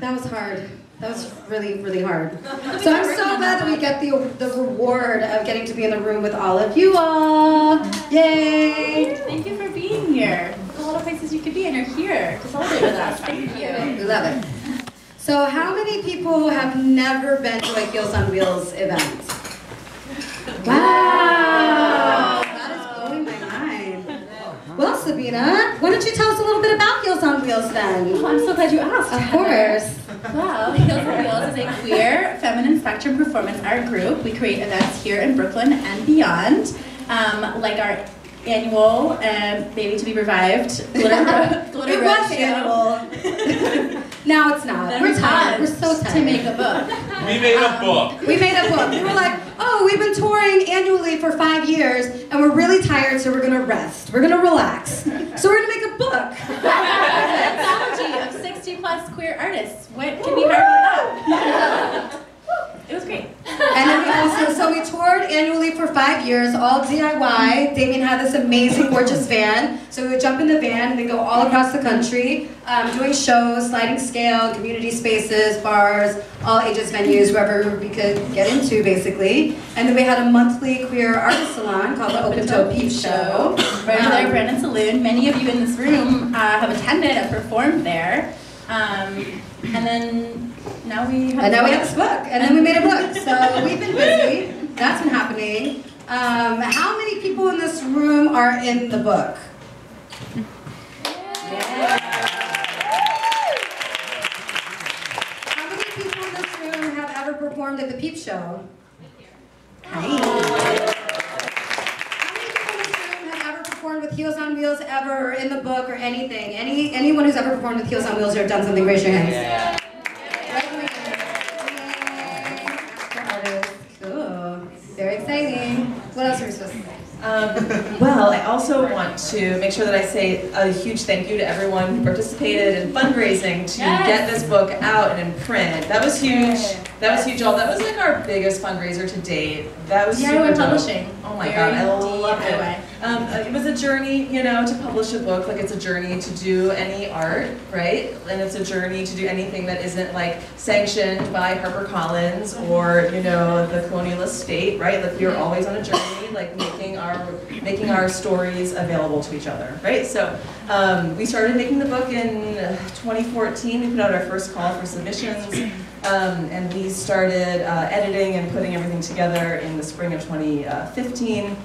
was hard. That was really, really hard. So I'm so glad that we get the, the reward of getting to be in the room with all of you all. Yay! Thank you for being here. There's a lot of places you could be, and you're here to celebrate with us. Thank you. We love it. So how many people have never been to a Heels on Wheels event? Wow! Well, Sabina, why don't you tell us a little bit about Heels on Wheels then? Oh, I'm so glad you asked. Of course. Wow, Heels on Wheels is a queer feminine spectrum performance art group. We create events here in Brooklyn and beyond, um, like our annual um, Baby to be Revived Glitter, It was Roadshow. annual. now it's not. Then We're we tired. We're paused so tired. to make a book. We made a um, book. We made a book. We were like, oh, we've been touring annually for five years, and we're really tired, so we're gonna rest. We're gonna relax. So we're gonna make a book. An anthology of 60 plus queer artists. What can be hard about that? It was great. And then we also, so we toured annually for five years, all DIY. Damien had this amazing, gorgeous van. So we would jump in the van and then go all across the country, um, doing shows, sliding scale, community spaces, bars, all ages venues, wherever we could get into, basically. And then we had a monthly queer artist salon called the Open Toe Peep Show. Right Um, there, Brandon Saloon. Many of you in this room uh, have attended and performed there. Um, and then now we have. And now we have this book, and then we made a book. So we've been busy. That's been happening. Um, how many people in this room are in the book? How many people in this room have ever performed at the Peep Show? Ever, or in the book, or anything? Any anyone who's ever performed with Heels on Wheels or done something, raise your hands. Cool. Very exciting. What else are we supposed to say? Um, well, I also want to make sure that I say a huge thank you to everyone who participated in fundraising to Yes. get this book out and in print. That was huge. That was huge, y'all. That was like our biggest fundraiser to date. That was super DIY dope. publishing. Oh my Very god, I love it. DIY. Um, uh, it was a journey, you know, to publish a book. Like it's a journey to do any art, right? And it's a journey to do anything that isn't like sanctioned by HarperCollins or you know the colonialist state, right? Like we're always on a journey, like making our making our stories available to each other, right? So um, we started making the book in uh, 2014. We put out our first call for submissions. Um, and we started uh, editing and putting everything together in the spring of 2015.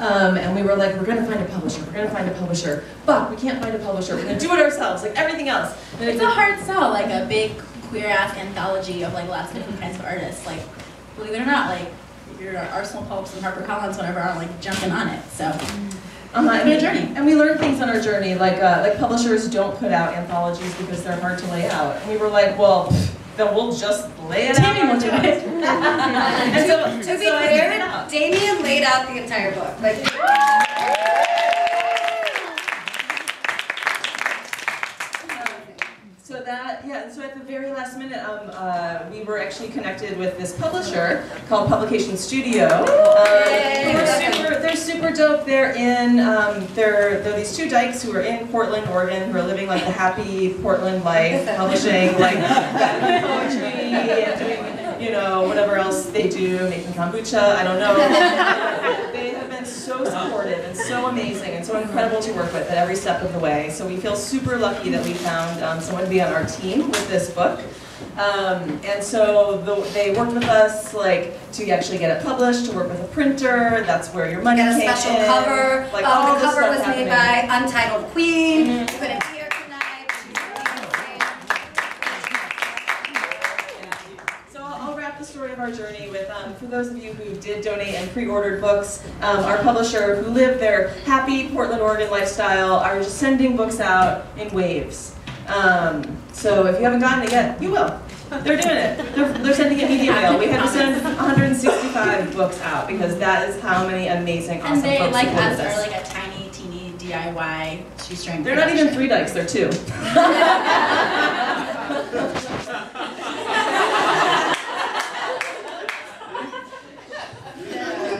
Um, and we were like, we're gonna find a publisher, we're gonna find a publisher. But we can't find a publisher, we're gonna do it ourselves, like everything else. And It's a hard sell, like a big queer ass anthology of like lots of different kinds of artists. Like, believe it or not, like your Arsenal Pulps and Harper Collins, whatever, are like jumping on it. So It's and, a we, journey. and we learned things on our journey, like uh, like publishers don't put out anthologies because they're hard to lay out. And we were like, well, pff, then we'll just lay it out. Tammy will do it. and so, To and be so I clear. Damien laid out the entire book. Like, Yeah, and so at the very last minute, um, uh, we were actually connected with this publisher called Publication Studio. Um, they're super, they're super dope. They're in, um, they're, they're these two dykes who are in Portland, Oregon, who are living like the happy Portland life, publishing like poetry, and doing, you know, whatever else they do, making kombucha, I don't know. they have been so supportive and so amazing and so incredible to work with at every step of the way. So we feel super lucky that we found um, someone to be on our team with this book. Um, and so the, they worked with us like to actually get it published, to work with a printer. That's where your money get a special in. cover. Like all the cover was made by Untitled Queen. Mhm. We the story of our journey with, um, for those of you who did donate and pre-ordered books, um, our publisher who lived their happy Portland, Oregon lifestyle are just sending books out in waves. Um, so if you haven't gotten it yet, you will. They're doing it. They're, they're sending it media mail. We had to send 165 books out because that is how many amazing, awesome and they, folks like us, are like a tiny, teeny DIY shoestring. They're not even three dykes, they're two.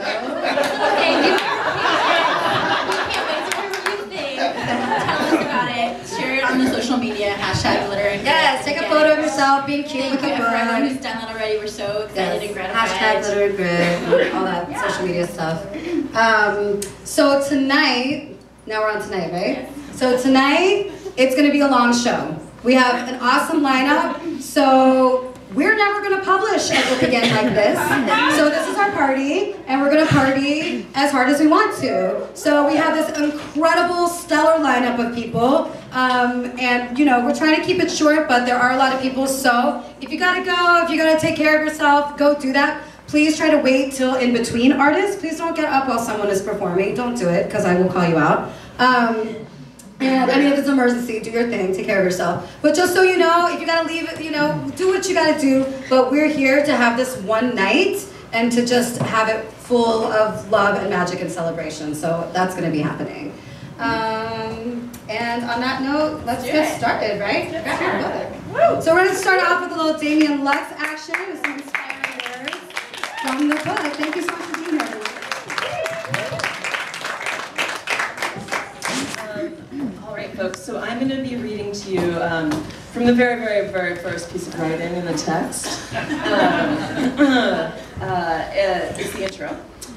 Okay, we, we can't wait to hear what you think. Tell us about it. Share it on the social media, hashtag glitter and Yes, take a photo of yourself everyone who's done that already. We're so excited and gratified. Hashtag glitter grit, all that Yeah. social media stuff. Um, so tonight, now we're on tonight, right? Yes. So tonight, it's gonna be a long show. We have an awesome lineup, so we're never gonna publish a book again like this. So this is our party, and we're gonna party as hard as we want to. So we have this incredible, stellar lineup of people, um, and you know we're trying to keep it short, but there are a lot of people. So if you gotta go, if you gotta take care of yourself, go do that. Please try to wait till in between artists. Please don't get up while someone is performing. Don't do it, because I will call you out. Um, and I mean, if it's an emergency, do your thing, take care of yourself. But just so you know, if you gotta leave, it, you know, do what you gotta do. But we're here to have this one night and to just have it full of love and magic and celebration. So that's gonna be happening. Um, and on that note, let's do get started, right? Start. your. So we're gonna start off with a little Damien Luxe action from the book. Thank you so much for being here. Um, all right, folks. So I'm going to be reading to you um, from the very, very, very first piece of writing in the text. Um, uh, uh, it's the intro.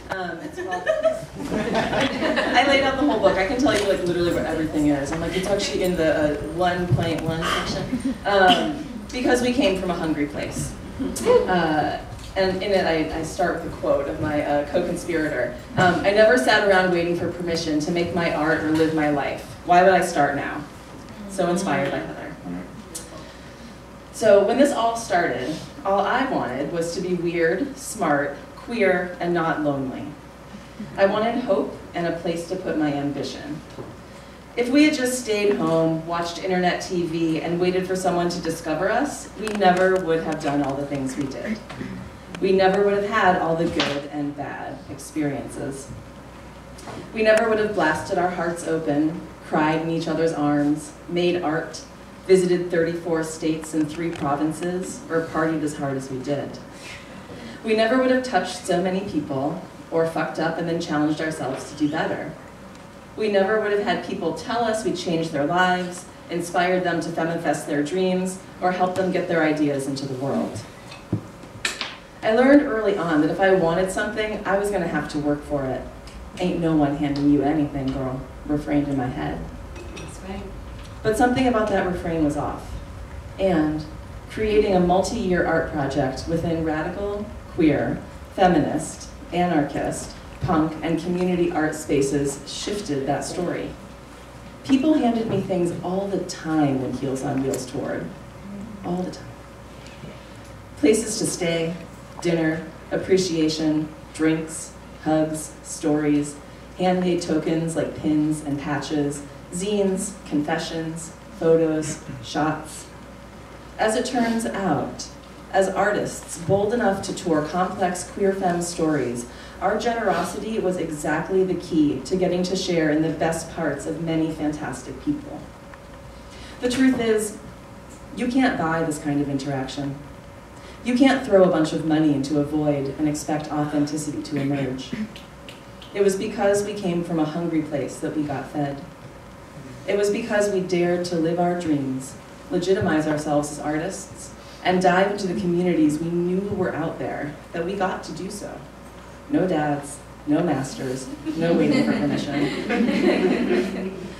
Um, it's. I laid out the whole book. I can tell you like literally what everything is. I'm like, it's actually in the uh, 1.1 section um, because we came from a hungry place. Uh, and in it, I, I start with a quote of my uh, co-conspirator. Um, I never sat around waiting for permission to make my art or live my life. Why would I start now? So inspired by Heather. So when this all started, all I wanted was to be weird, smart, queer, and not lonely. I wanted hope and a place to put my ambition. If we had just stayed home, watched internet TV, and waited for someone to discover us, we never would have done all the things we did. We never would have had all the good and bad experiences. We never would have blasted our hearts open, cried in each other's arms, made art, visited 34 states and three provinces, or partied as hard as we did. We never would have touched so many people, or fucked up and then challenged ourselves to do better. We never would have had people tell us we changed their lives, inspired them to feminifest their dreams, or helped them get their ideas into the world. I learned early on that if I wanted something, I was gonna have to work for it. Ain't no one handing you anything, girl, refrained in my head. That's right. But something about that refrain was off. And creating a multi-year art project within radical, queer, feminist, anarchist, punk, and community art spaces shifted that story. People handed me things all the time when Heels on Wheels toured. All the time. Places to stay, dinner, appreciation, drinks, hugs, stories, handmade tokens like pins and patches, zines, confessions, photos, shots. As it turns out, as artists bold enough to tour complex queer femme stories, our generosity was exactly the key to getting to share in the best parts of many fantastic people. The truth is, you can't buy this kind of interaction. You can't throw a bunch of money into a void and expect authenticity to emerge. It was because we came from a hungry place that we got fed. It was because we dared to live our dreams, legitimize ourselves as artists, and dive into the communities we knew were out there that we got to do so. No dads, no masters, no waiting for permission.